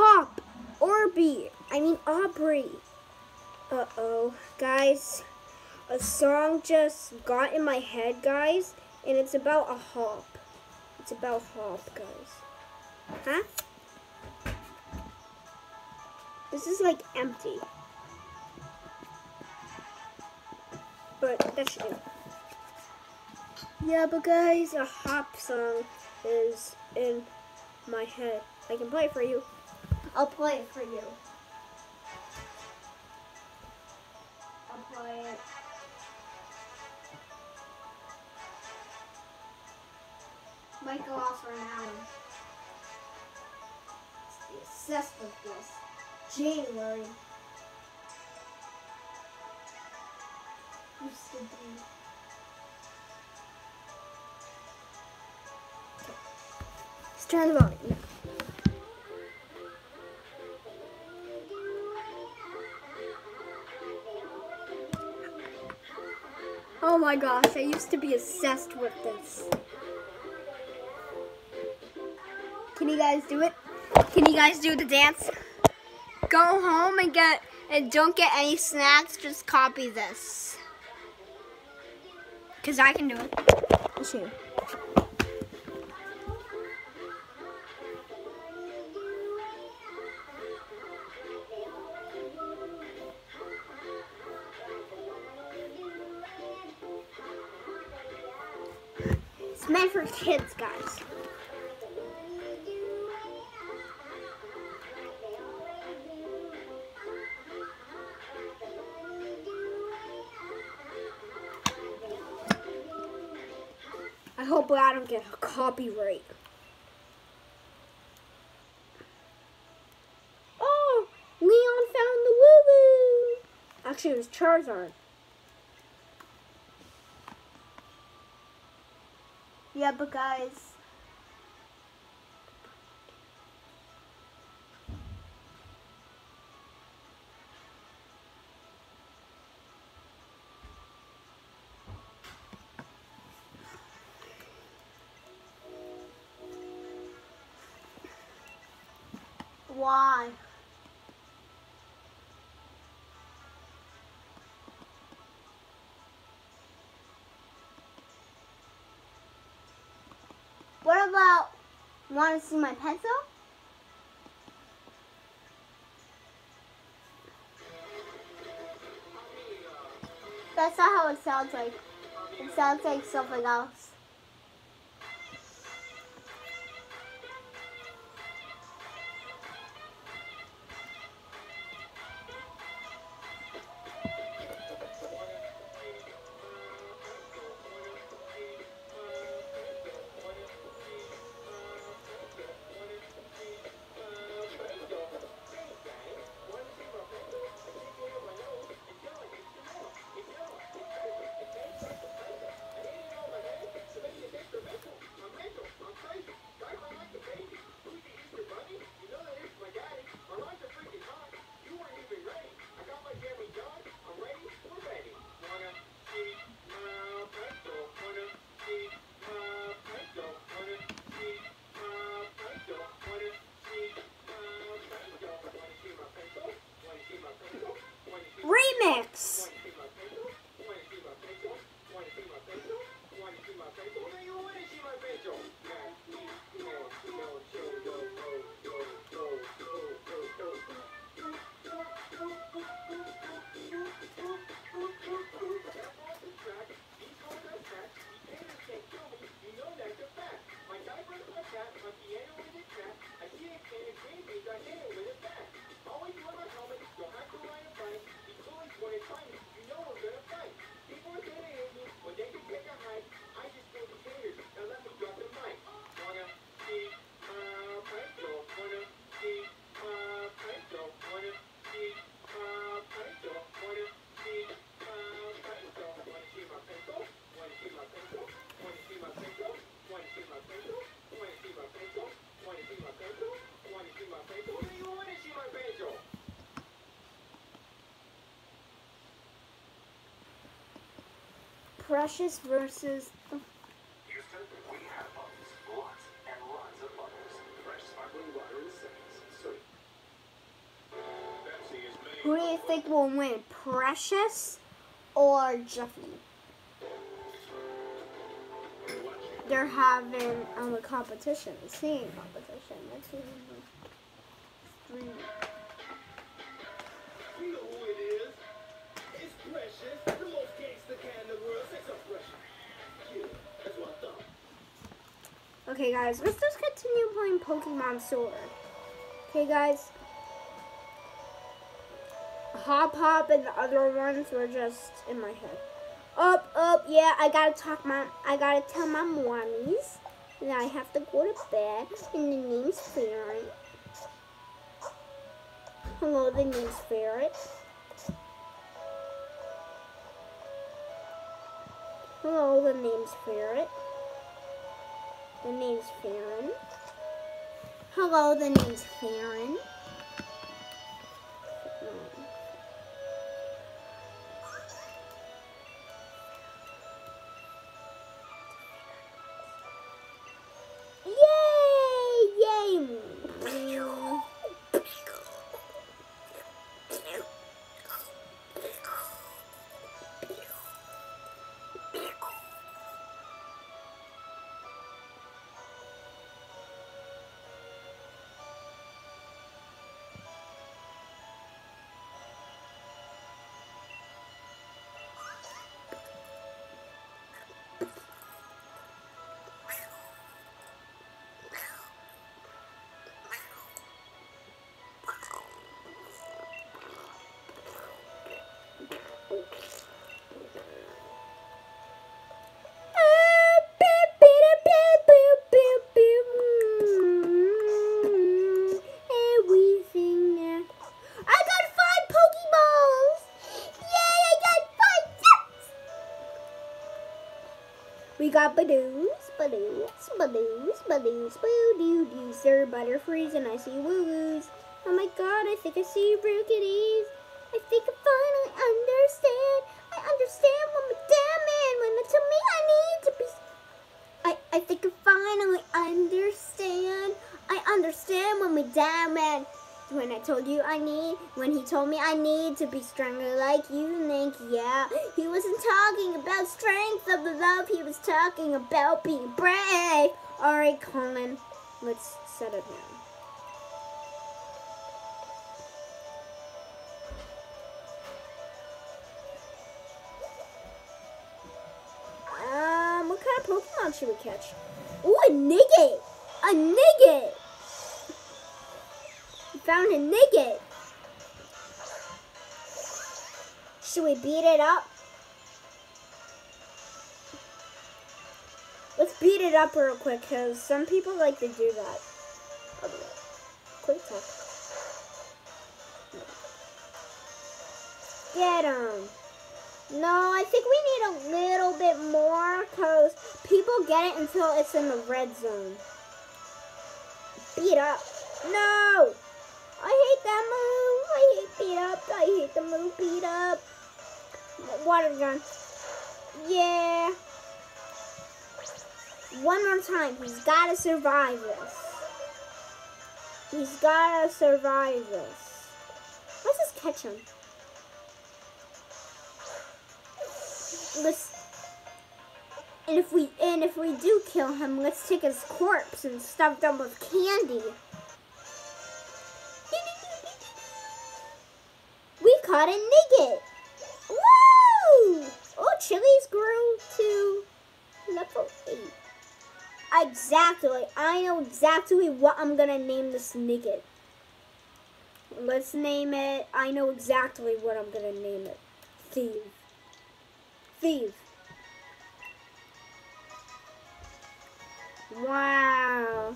Hop. Orby. I mean Aubrey. Uh-oh. Guys, a song just got in my head, guys, and it's about a hop. It's about hop, guys. Huh? This is like empty. But that's it. Yeah, but guys, a hop song is in my head. I can play it for you. I'll play it for you. I'll play it. Might go off for an hour. Obsessed with this. January. Used to be. Let's turn the volume. Oh my gosh, I used to be obsessed with this. Can you guys do it? Can you guys do the dance? Go home and get and don't get any snacks, just copy this. Cause I can do it. I'll show It's meant for kids, guys. I hope I don't get a copyright. Oh, Leon found the woo-woo. Actually, it was Charizard. But guys. Why? Want to see my pencil? That's not how it sounds like. It sounds like something else. Precious versus the Houston, we have bubbles. Lots and lots of bubbles. Fresh sparkling water in seconds. So Who do you think will win, Precious or Jeffy? They're having um, a competition, a singing competition. Let's see. Three. Okay, guys, let's just continue playing Pokemon Sword. Okay, guys. Hop Hop and the other ones were just in my head. Up, up, yeah, I gotta talk my, I gotta tell my mommies that I have to go to bed and the name's Ferret. Hello, the name's Ferret. Hello, the name's Ferret. The name's Farron. Hello, the name's Farron. We got Badoos, Badoos, Badoos, Badoos, boo doo doo, sir Butterfrees, and I see woo woos. Oh my god, I think I see Rookidees. I think I finally understand. I understand what my damn man when they tell me I need to be. I, I think I finally understand. I understand when my dad man when I told you I need when he told me I need to be stronger like you think yeah he wasn't talking about strength of the love. He was talking about being brave. Alright Colin let's set it down. Um what kind of Pokemon should we catch? Ooh a Nickit! A Nickit found a Nickit should we beat it up Let's beat it up real quick because some people like to do that. Quick talk. Get him. No, I think we need a little bit more because people get it until it's in the red zone. Beat up. No! I hate that move. I hate beat up. I hate the move beat up. Water gun. Yeah. One more time. He's got to survive this. He's got to survive this. Let's just catch him. Let's. And if we and if we do kill him, let's take his corpse and stuff them with candy. A Nickit. Woo! Oh, chilies grew to level eight. Exactly. I know exactly what I'm gonna name this Nickit. Let's name it. I know exactly what I'm gonna name it. Thief. Thief. Wow.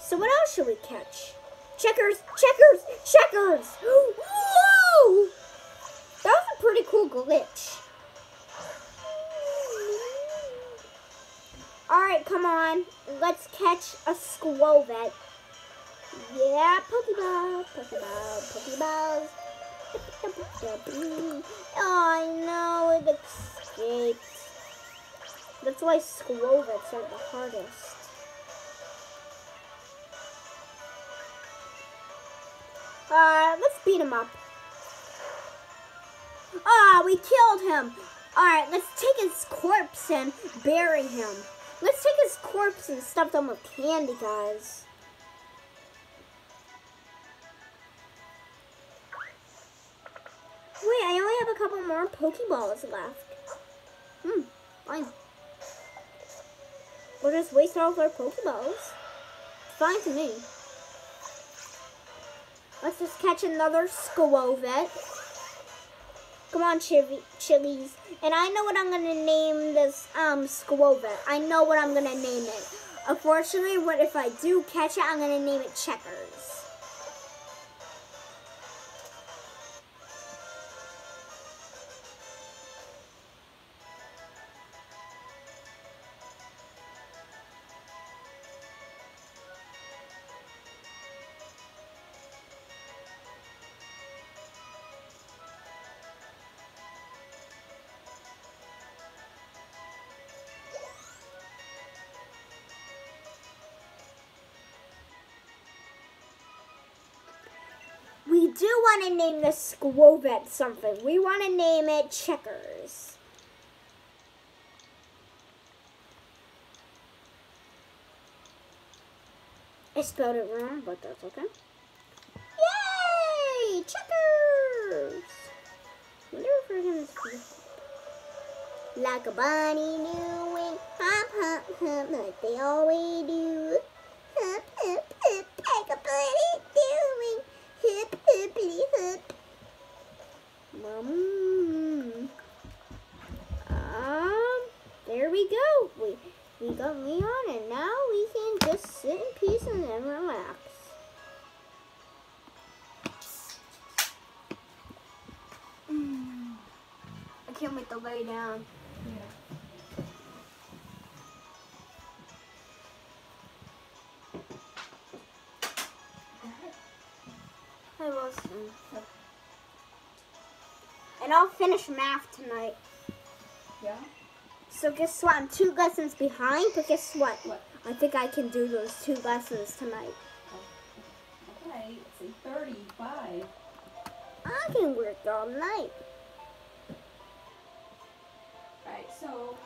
So what else should we catch? Checkers, checkers, checkers! Whoa! That was a pretty cool glitch. Alright, come on. Let's catch a Skwovet. Yeah, Pokeball, Pokeball, Pokeballs. Oh, no, it escaped. That's why Skwovets are the hardest. Uh, let's beat him up. Ah, we killed him. All right, let's take his corpse and bury him. Let's take his corpse and stuff them with candy, guys. Wait, I only have a couple more Pokeballs left. Hmm, fine. We'll just waste all of our Pokeballs. Fine to me. Let's just catch another Skwovet. Come on, chili, chilies. And I know what I'm going to name this um, Skwovet. I know what I'm going to name it. Unfortunately, what if I do catch it, I'm going to name it Checkers. Want to name this Skwovet something. We want to name it Checkers. I spelled it wrong, but that's okay. Yay! Checkers! wonder if we're gonna see like a bunny doing hop hop hop like they always do. Hop hop hop like a bunny doing hip hippity hip. Mom. Um, there we go. We we got Leon, and now we can just sit in peace and then relax. Mm. I can't wait to lay down. Yeah. I soon. And I'll finish math tonight. Yeah? So guess what? I'm two lessons behind, but guess what? What? I think I can do those two lessons tonight. Okay, it's 35. I can work all night. Alright, so